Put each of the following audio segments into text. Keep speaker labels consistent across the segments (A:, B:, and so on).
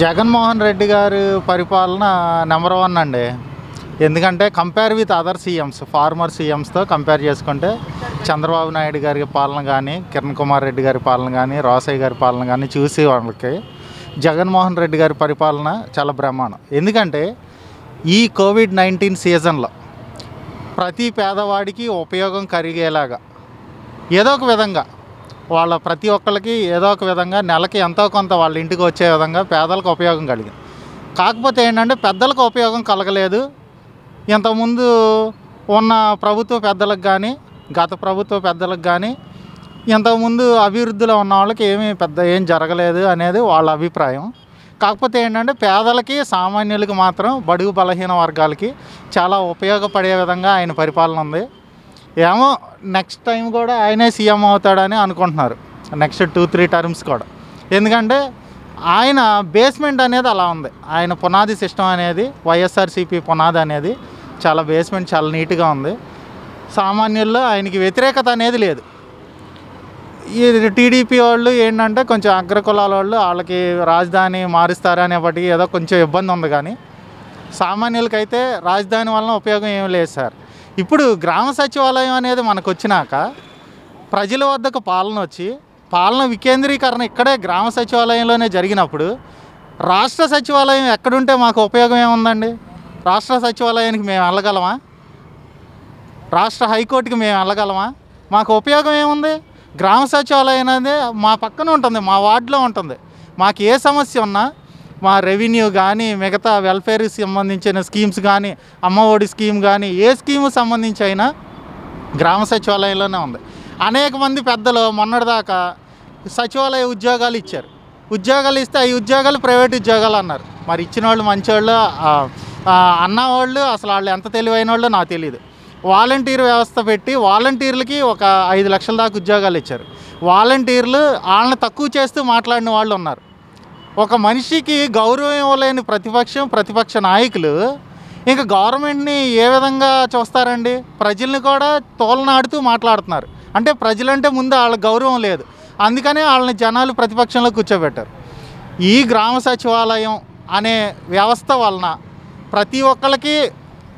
A: జగన్మోహన్ రెడ్డి గారి పరిపాలన number one అండి. ఎందుకంటే compare with other CMs former సీఎంస్తో compare చేసుకుంటే చంద్రబాబు నాయుడు గారి పాలన కానీ కిరణ్ కుమార్ రెడ్డి గారి పాలన కానీ రోసయ్య గారి పాలన కానీ చూసి వాళ్ళకి జగన్మోహన్ రెడ్డి గారి పరిపాలన చాలా బ్రహ్మాండం. ఎందుకంటే ఈ కోవిడ్ నైన్టీన్ సీజన్లో ప్రతి పేదవాడికి ఉపయోగం కలిగేలాగా ఏదో ఒక విధంగా వాళ్ళ ప్రతి ఒక్కరికి ఏదో ఒక విధంగా నెలకి ఎంతో కొంత వాళ్ళ ఇంటికి వచ్చే విధంగా పేదలకు ఉపయోగం కలిగింది. కాకపోతే ఏంటంటే పెద్దలకు ఉపయోగం కలగలేదు. ఇంతకుముందు ఉన్న ప్రభుత్వ పెద్దలకు కానీ గత ప్రభుత్వ పెద్దలకు కానీ ఇంతకుముందు అభివృద్ధిలో ఉన్న వాళ్ళకి ఏమీ పెద్ద ఏం జరగలేదు అనేది వాళ్ళ అభిప్రాయం. కాకపోతే ఏంటంటే పేదలకి సామాన్యులకి మాత్రం బడుగు బలహీన వర్గాలకి చాలా ఉపయోగపడే విధంగా ఆయన పరిపాలన ఉంది. ఏమో నెక్స్ట్ టైం కూడా ఆయనే సీఎం అవుతాడని అనుకుంటున్నారు. నెక్స్ట్ టూ త్రీ టర్మ్స్ కూడా. ఎందుకంటే ఆయన బేస్మెంట్ అనేది అలా ఉంది. ఆయన పునాది సిస్టమ్ అనేది వైఎస్ఆర్సీపీ పునాది అనేది చాలా బేస్మెంట్ చాలా నీట్గా ఉంది. సామాన్యుల్లో ఆయనకి వ్యతిరేకత అనేది లేదు. ఈ టీడీపీ వాళ్ళు ఏంటంటే కొంచెం అగ్రకులాల వాళ్ళు వాళ్ళకి రాజధాని మారుస్తారు అనేప్పటికీ ఏదో కొంచెం ఇబ్బంది ఉంది కానీ సామాన్యులకైతే రాజధాని వలన ఉపయోగం ఏం లేదు సార్. ఇప్పుడు గ్రామ సచివాలయం అనేది మనకు వచ్చినాక ప్రజల వద్దకు పాలన వచ్చి పాలన వికేంద్రీకరణ ఇక్కడే గ్రామ సచివాలయంలోనే జరిగినప్పుడు రాష్ట్ర సచివాలయం ఎక్కడుంటే మాకు ఉపయోగం ఏముందండి? రాష్ట్ర సచివాలయానికి మేము వెళ్ళగలమా? రాష్ట్ర హైకోర్టుకి మేము వెళ్ళగలమా? మాకు ఉపయోగం ఏముంది? గ్రామ సచివాలయం అనేది మా పక్కన ఉంటుంది మా వార్డులో ఉంటుంది. మాకు ఏ సమస్య ఉన్నా మా రెవెన్యూ కానీ మిగతా వెల్ఫేర్కి సంబంధించిన స్కీమ్స్ కానీ అమ్మఒడి స్కీమ్ కానీ ఏ స్కీమ్ సంబంధించి అయినా గ్రామ సచివాలయంలోనే ఉంది. అనేక మంది పెద్దలు మొన్నటిదాకా సచివాలయ ఉద్యోగాలు ఇచ్చారు. ఉద్యోగాలు ఇస్తే ఈ ఉద్యోగాలు ప్రైవేట్ ఉద్యోగాలు అన్నారు. మరి ఇచ్చిన వాళ్ళు మంచివాళ్ళు అన్నవాళ్ళు అసలు వాళ్ళు ఎంత తెలివైన వాళ్ళు నాకు తెలియదు వాలంటీర్ వ్యవస్థ పెట్టి వాలంటీర్లకి ఒక ఐదు లక్షల దాకా ఉద్యోగాలు ఇచ్చారు. వాలంటీర్లు వాళ్ళని తక్కువ చేస్తూ మాట్లాడిన వాళ్ళు ఉన్నారు. ఒక మనిషికి గౌరవం ఇవ్వలేని ప్రతిపక్షం ప్రతిపక్ష నాయకులు ఇంకా గవర్నమెంట్ని ఏ విధంగా చూస్తారండి? ప్రజల్ని కూడా తోలనాడుతూ మాట్లాడుతున్నారు. అంటే ప్రజలంటే ముందు వాళ్ళ గౌరవం లేదు. అందుకనే వాళ్ళని జనాలు ప్రతిపక్షంలో కూర్చోబెట్టారు. ఈ గ్రామ సచివాలయం అనే వ్యవస్థ వలన ప్రతి ఒక్కరికి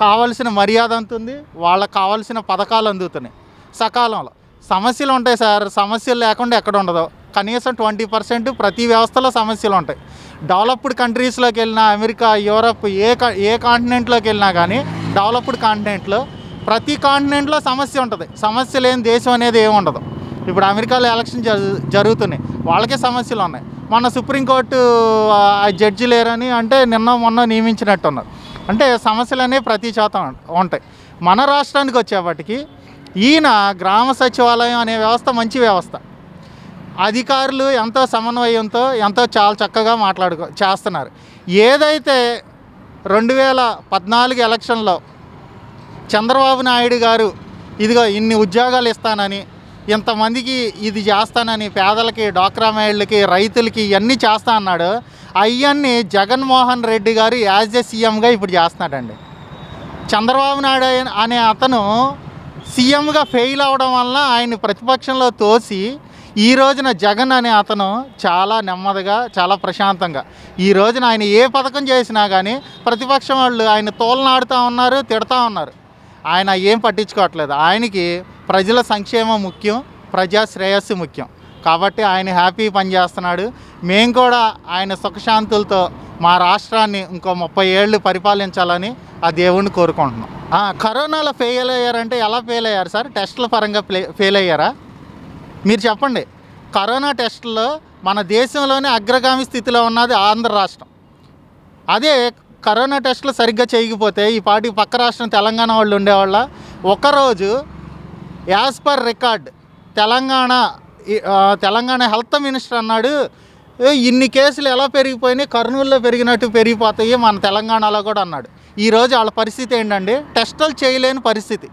A: కావలసిన మర్యాద అందుతుంది. వాళ్ళకి కావాల్సిన పథకాలు అందుతున్నాయి. సకాలంలో సమస్యలు ఉంటాయి సార్. సమస్యలు లేకుండా ఎక్కడ ఉండదు. కనీసం ట్వంటీ పర్సెంట్ ప్రతి వ్యవస్థలో సమస్యలు ఉంటాయి. డెవలప్డ్ కంట్రీస్లోకి వెళ్ళినా అమెరికా యూరప్ ఏ ఏ కాంటినెంట్లోకి వెళ్ళినా కానీ డెవలప్డ్ కాంటినెంట్లో ప్రతి కాంటినెంట్లో సమస్య ఉంటుంది. సమస్య లేని దేశం అనేది ఏమి ఉండదు. ఇప్పుడు అమెరికాలో ఎలక్షన్ జరుగుతున్నాయి. వాళ్ళకే సమస్యలు ఉన్నాయి. మన సుప్రీంకోర్టు జడ్జి లేరని అంటే నిన్న మొన్న నియమించినట్టున్నారు. అంటే సమస్యలు అనేవి ప్రతి శాతం ఉంటాయి. మన రాష్ట్రానికి వచ్చేప్పటికి ఈయన గ్రామ సచివాలయం అనే వ్యవస్థ మంచి వ్యవస్థ. అధికారులు ఎంతో సమన్వయంతో ఎంతో చాలా చక్కగా మాట్లాడుకో చేస్తున్నారు. ఏదైతే రెండు వేల పద్నాలుగు ఎలక్షన్లో చంద్రబాబు నాయుడు గారు ఇదిగో ఇన్ని ఉద్యోగాలు ఇస్తానని ఇంతమందికి ఇది చేస్తానని పేదలకి డాక్రా మహిళలకి రైతులకి ఇవన్నీ చేస్తా అన్నాడు. అవన్నీ జగన్మోహన్ రెడ్డి గారు యాజ్ ఎ సీఎంగా ఇప్పుడు చేస్తున్నాడండి. చంద్రబాబు నాయుడు అనే- అనే అతను సీఎంగా ఫెయిల్ అవడం వల్ల ఆయన ప్రతిపక్షంలో తోసి ఈ రోజున జగన్ అనే అతను చాలా నెమ్మదిగా చాలా ప్రశాంతంగా. ఈ రోజున ఆయన ఏ పథకం చేసినా కానీ ప్రతిపక్షం వాళ్ళు ఆయన తోలనాడుతూ ఉన్నారు తిడతా ఉన్నారు. ఆయన ఏం పట్టించుకోవట్లేదు. ఆయనకి ప్రజల సంక్షేమం ముఖ్యం ప్రజా శ్రేయస్సు ముఖ్యం. కాబట్టి ఆయన హ్యాపీ పనిచేస్తున్నాడు మేము కూడా ఆయన సుఖశాంతులతో మా రాష్ట్రాన్ని ఇంకో ముప్పై ఏళ్ళు పరిపాలించాలని ఆ దేవుణ్ణి కోరుకుంటున్నాం. కరోనాలో ఫెయిల్ అయ్యారంటే ఎలా ఫెయిల్ అయ్యారు సార్? టెస్టుల పరంగా ఫెయిల్ అయ్యారా? మీరు చెప్పండి. కరోనా టెస్టుల్లో మన దేశంలోనే అగ్రగామి స్థితిలో ఉన్నది ఆంధ్ర రాష్ట్రం. అదే కరోనా టెస్టులు సరిగ్గా చేయకపోతే ఈ పాటి పక్క రాష్ట్రం తెలంగాణ వాళ్ళు ఉండేవాళ్ళ. ఒకరోజు as per record Telangana Telangana health minister అన్నాడు ఇన్ని కేసులు ఎలా పెరిగిపోయినాయి? కర్నూలులో పెరిగినట్టు పెరిగిపోతాయి మన తెలంగాణలో కూడా అన్నాడు. ఈరోజు వాళ్ళ పరిస్థితి ఏంటండి? టెస్టులు చేయలేని పరిస్థితి.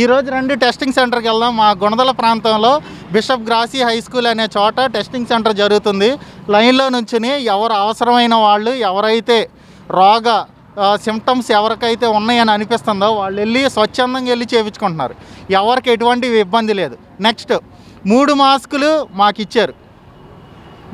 A: ఈరోజు రెండు టెస్టింగ్ సెంటర్కి వెళ్దాం. మా గుణదల ప్రాంతంలో బిషప్ గ్రాసీ హై స్కూల్ అనే చోట టెస్టింగ్ సెంటర్ జరుగుతుంది. లైన్లో నుంచుని ఎవరు అవసరమైన వాళ్ళు ఎవరైతే రోగ సిమ్టమ్స్ ఎవరికైతే ఉన్నాయని అనిపిస్తుందో వాళ్ళు వెళ్ళి స్వచ్ఛందంగా వెళ్ళి చేయించుకుంటున్నారు. ఎవరికి ఎటువంటి ఇబ్బంది లేదు. నెక్స్ట్ మూడు మాస్కులు మాకు ఇచ్చారు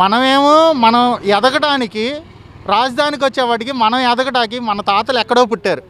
A: మనమేమో మనం ఎదగడానికి రాజధానికి వచ్చేవాటికి మనం ఎదగడానికి మన తాతలు ఎక్కడో పుట్టారు.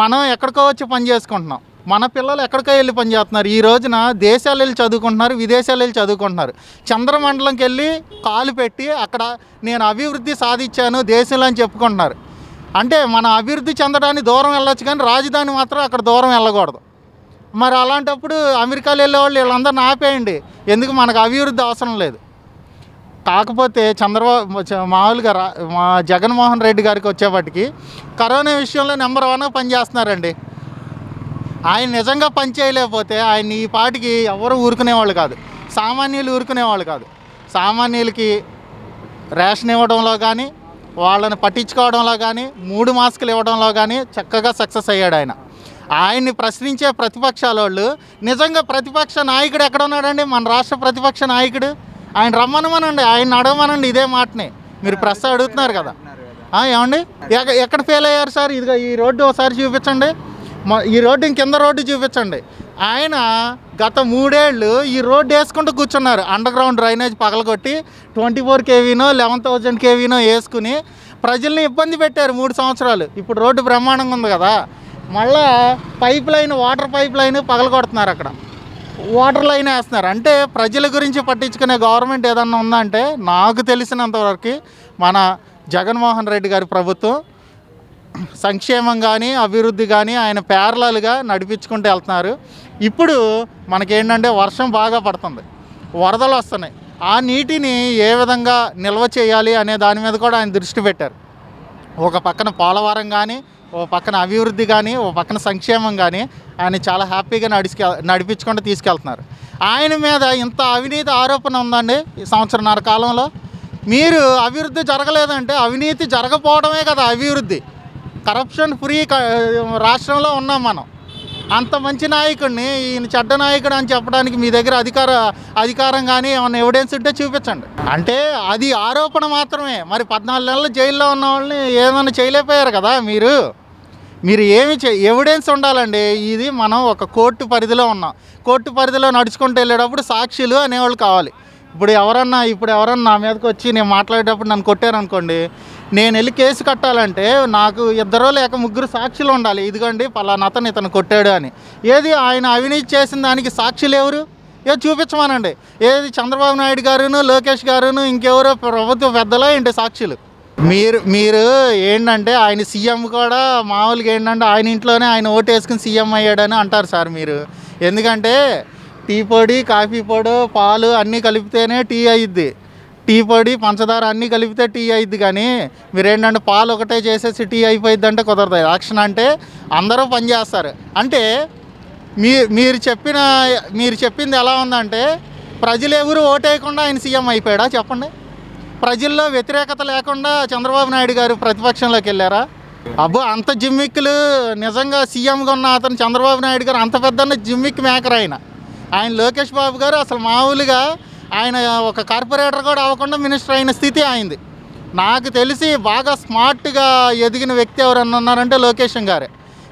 A: మనం ఎక్కడికో వచ్చి పని చేసుకుంటున్నాం. మన పిల్లలు ఎక్కడికో వెళ్ళి పనిచేస్తున్నారు ఈ రోజున దేశాలు వెళ్ళి చదువుకుంటున్నారు విదేశాలు వెళ్ళి చదువుకుంటున్నారు. చంద్రమండలంకి వెళ్ళి కాలు పెట్టి అక్కడ నేను అభివృద్ధి సాధించాను దేశంలో అని చెప్పుకుంటున్నారు. అంటే మన అభివృద్ధి చెందడానికి దూరం వెళ్ళొచ్చు కానీ రాజధాని మాత్రం అక్కడ దూరం వెళ్ళకూడదు. మరి అలాంటప్పుడు అమెరికాలో వెళ్ళే వాళ్ళు వీళ్ళందరిని ఆపేయండి. ఎందుకు? మనకు అభివృద్ధి అవసరం లేదు. కాకపోతే చంద్రబాబు మామూలుగా రా మా జగన్మోహన్ రెడ్డి గారికి వచ్చేప్పటికి కరోనా విషయంలో నెంబర్ వన్ పనిచేస్తున్నారండి ఆయన నిజంగా పని చేయలేకపోతే ఆయన ఈ పాటికి ఎవరు ఊరుకునేవాళ్ళు కాదు. సామాన్యులు ఊరుకునేవాళ్ళు కాదు. సామాన్యులకి రేషన్ ఇవ్వడంలో కానీ వాళ్ళని పట్టించుకోవడంలో కానీ మూడు మాస్కులు ఇవ్వడంలో కానీ చక్కగా సక్సెస్ అయ్యాడు ఆయన. ఆయన్ని ప్రశ్నించే ప్రతిపక్షాల వాళ్ళు నిజంగా ప్రతిపక్ష నాయకుడు ఎక్కడ ఉన్నాడండి? మన రాష్ట్ర ప్రతిపక్ష నాయకుడు? ఆయన రమ్మనమనండి ఆయన అడగమనండి ఇదే మాటనే. మీరు ప్రశ్న అడుగుతున్నారు కదా. ఏమండి? ఎక్కడ ఫెయిల్ అయ్యారు సార్? ఇదిగో ఈ రోడ్డు ఒకసారి చూపించండి. ఈ రోడ్డు కింద రోడ్డు చూపించండి. ఆయన గత మూడేళ్ళు ఈ రోడ్డు వేసుకుంటూ కూర్చున్నారు. అండర్ గ్రౌండ్ డ్రైనేజ్ పగలగొట్టి ట్వంటీ ఫోర్ కేవీనో లెవెన్ థౌజండ్ కేవీనో వేసుకుని ప్రజల్ని ఇబ్బంది పెట్టారు మూడు సంవత్సరాలు. ఇప్పుడు రోడ్డు బ్రహ్మాండంగా ఉంది కదా. మళ్ళా pipeline water pipeline పగలగొడుతున్నారు అక్కడ. వాటర్ లైన్ వేస్తున్నారు. అంటే ప్రజల గురించి పట్టించుకునే గవర్నమెంట్ ఏదన్నా ఉందంటే నాకు తెలిసినంతవరకు మన జగన్మోహన్ రెడ్డి గారి ప్రభుత్వం సంక్షేమం కానీ అభివృద్ధి కానీ ఆయన ప్యారలల్గా నడిపించుకుంటూ వెళ్తున్నారు. ఇప్పుడు మనకేంటంటే వర్షం బాగా పడుతుంది. వరదలు వస్తున్నాయి. ఆ నీటిని ఏ విధంగా నిల్వ చేయాలి అనే దాని మీద కూడా ఆయన దృష్టి పెట్టారు. ఒక పక్కన పోలవరం కానీ ఓ పక్కన అభివృద్ధి కానీ ఓ పక్కన సంక్షేమం కానీ ఆయన చాలా హ్యాపీగా నడిచి నడిపించుకుంటూ తీసుకెళ్తున్నారు. ఆయన మీద ఇంత అవినీతి ఆరోపణ ఉందండి ఈ సంవత్సరంన్నర కాలంలో. మీరు అభివృద్ధి జరగలేదంటే అవినీతి జరగపోవడమే కదా అభివృద్ధి. కరప్షన్ ఫ్రీ రాష్ట్రంలో ఉన్నాం మనం. అంత మంచి నాయకుడిని ఈయన చెడ్డ నాయకుడు అని చెప్పడానికి మీ దగ్గర అధికార అధికారం కానీ ఏమైనా ఎవిడెన్స్ ఉంటే చూపించండి. అంటే అది ఆరోపణ మాత్రమే. మరి పద్నాలుగు నెలలు జైల్లో ఉన్న వాళ్ళని ఏమైనా చేయలేకపోయారు కదా మీరు? మీరు ఏమి చే ఎవిడెన్స్ ఉండాలండి. ఇది మనం ఒక కోర్టు పరిధిలో ఉన్నాం. కోర్టు పరిధిలో నడుచుకుంటూ వెళ్ళేటప్పుడు సాక్షులు అనేవాళ్ళు కావాలి. ఇప్పుడు ఎవరన్నా ఇప్పుడు ఎవరన్నా నా మీదకి వచ్చి నేను మాట్లాడేటప్పుడు నన్ను కొట్టారనుకోండి నేను వెళ్ళి కేసు కట్టాలంటే నాకు ఇద్దరు లేక ముగ్గురు సాక్షులు ఉండాలి. ఇదిగోండి పలానా అతను ఇతను కొట్టాడు అని. ఏది ఆయన అవినీతి చేసిన దానికి సాక్షులు ఎవరు? ఏ చూపించమనండి. ఏది చంద్రబాబు నాయుడు గారును లోకేష్ గారును ఇంకెవరో ప్రభుత్వ పెద్దలో ఏంటి సాక్షులు? మీరు మీరు ఏంటంటే ఆయన సీఎం కూడా మామూలుగా ఏంటంటే ఆయన ఇంట్లోనే ఆయన ఓటు వేసుకుని సీఎం అయ్యాడని అంటారు సార్ మీరు. ఎందుకంటే టీ పొడి కాఫీ పొడి పాలు అన్నీ కలిపితేనే టీ అయ్యిద్ది టీ పొడి పంచదార అన్నీ కలిపితే టీ అయింది కానీ మీరేంటంటే పాలు ఒకటే చేసేసి టీ అయిపోయింది అంటే కుదరదు. యాక్షన్ అంటే అందరూ పనిచేస్తారు అంటే మీ మీరు చెప్పిన మీరు చెప్పింది ఎలా ఉందంటే ప్రజలు ఎవరు ఓటేయకుండా ఆయన సీఎం అయిపోయాడా? చెప్పండి. ప్రజల్లో వ్యతిరేకత లేకుండా చంద్రబాబు నాయుడు గారు ప్రతిపక్షంలోకి వెళ్ళారా? అబ్బో అంత జిమ్మిక్కులు నిజంగా సీఎంగా ఉన్న అతను చంద్రబాబు నాయుడు గారు అంత పెద్ద జిమ్మిక్ మేకర్ ఆయన ఆయన లోకేష్ బాబు గారు అసలు మామూలుగా ఆయన ఒక కార్పొరేటర్ కూడా అవ్వకుండా మినిస్టర్ అయిన స్థితి అయింది. నాకు తెలిసి బాగా స్మార్ట్గా ఎదిగిన వ్యక్తి ఎవరన్నా ఉన్నారంటే లోకేష్ గారే.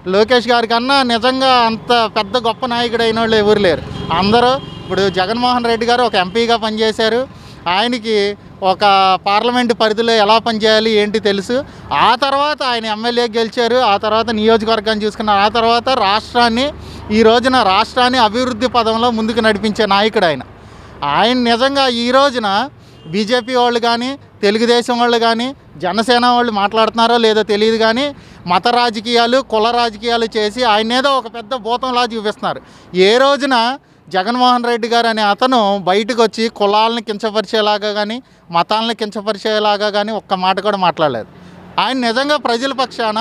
A: లోకేష్ గారి కన్నా నిజంగా అంత పెద్ద గొప్ప నాయకుడు అయిన వాళ్ళు ఎవరు లేరు. అందరూ ఇప్పుడు జగన్మోహన్ రెడ్డి గారు ఒక ఎంపీగా పనిచేశారు. ఆయనకి ఒక పార్లమెంటు పరిధిలో ఎలా పనిచేయాలి ఏంటి తెలుసు. ఆ తర్వాత ఆయన ఎమ్మెల్యే గెలిచారు. ఆ తర్వాత నియోజకవర్గాన్ని చూసుకున్నారు ఆ తర్వాత రాష్ట్రాన్ని ఈ రోజున రాష్ట్రాన్ని అభివృద్ధి పదంలో ముందుకు నడిపించే నాయకుడు ఆయన. ఆయన నిజంగా ఈ రోజున బీజేపీ వాళ్ళు కానీ తెలుగుదేశం వాళ్ళు కానీ జనసేన వాళ్ళు మాట్లాడుతున్నారో లేదో తెలియదు కానీ మత రాజకీయాలు కుల రాజకీయాలు చేసి ఆయన ఏదో ఒక పెద్ద భూతంలా చూపిస్తున్నారు. ఏ రోజున జగన్మోహన్ రెడ్డి గారు అనే అతను బయటకు వచ్చి కులాలను కించపరిచేలాగా కానీ మతాలను కించపరిచేలాగా కానీ ఒక్క మాట కూడా మాట్లాడలేదు. ఆయన నిజంగా ప్రజల పక్షాన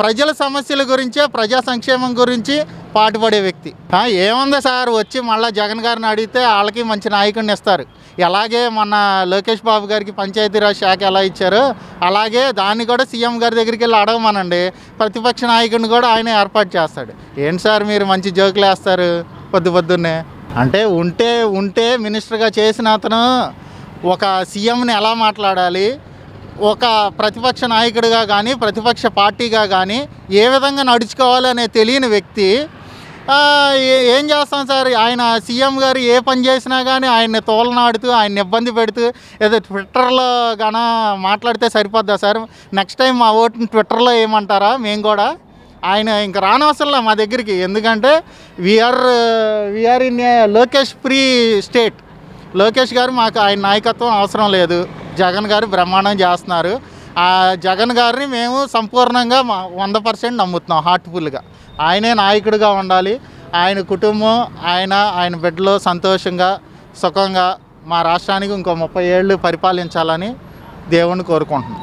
A: ప్రజల సమస్యల గురించే ప్రజా సంక్షేమం గురించి పాటుపడే వ్యక్తి. ఏముంది సార్? వచ్చి మళ్ళీ జగన్ గారిని అడిగితే వాళ్ళకి మంచి నాయకుడిని ఇస్తారు. ఎలాగే మన లోకేష్ బాబు గారికి పంచాయతీరాజ్ శాఖ ఎలా ఇచ్చారో అలాగే దాన్ని కూడా సీఎం గారి దగ్గరికి వెళ్ళి అడగమనండి. ప్రతిపక్ష నాయకుడిని కూడా ఆయన ఏర్పాటు చేస్తాడు. ఏంటి సార్ మీరు మంచి జోకులు వేస్తారు పొద్దు పొద్దున్నే? అంటే ఉంటే ఉంటే మినిస్టర్గా చేసిన అతను ఒక సీఎంని ఎలా మాట్లాడాలి? ఒక ప్రతిపక్ష నాయకుడిగా కానీ ప్రతిపక్ష పార్టీగా కానీ ఏ విధంగా నడుచుకోవాలనే తెలియని వ్యక్తి ఏం చేస్తాం సార్? ఆయన సీఎం గారు ఏ పని చేసినా కానీ ఆయన్ని తోలనాడుతూ ఆయన ఇబ్బంది పెడుతూ ఏదో ట్విట్టర్లో గాన మాట్లాడితే సరిపోద్దా సార్? నెక్స్ట్ టైం మా ఓటుని ట్విట్టర్లో ఏమంటారా? మేము కూడా. ఆయన ఇంకా రానవసరంలా మా దగ్గరికి. ఎందుకంటే we're we're in Lokesh free state Lokesh గారు మాకు ఆయన నాయకత్వం అవసరం లేదు. జగన్ గారు బ్రహ్మాండం చేస్తున్నారు. ఆ జగన్ గారిని మేము సంపూర్ణంగా మా వంద పర్సెంట్ నమ్ముతున్నాం హార్ట్ఫుల్గా ఆయనే నాయకుడిగా ఉండాలి. ఆయన కుటుంబం ఆయన ఆయన బిడ్డలు సంతోషంగా సుఖంగా మా రాష్ట్రానికి ఇంకో ముప్పై ఏళ్ళు పరిపాలించాలని దేవుణ్ణి కోరుకుంటున్నాం.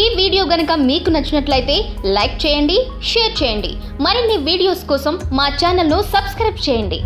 B: ఈ వీడియో గనక మీకు నచ్చినట్లయితే లైక్ చేయండి షేర్ చేయండి. మరిన్ని వీడియోస్ కోసం మా ఛానల్ను సబ్స్క్రైబ్ చేయండి.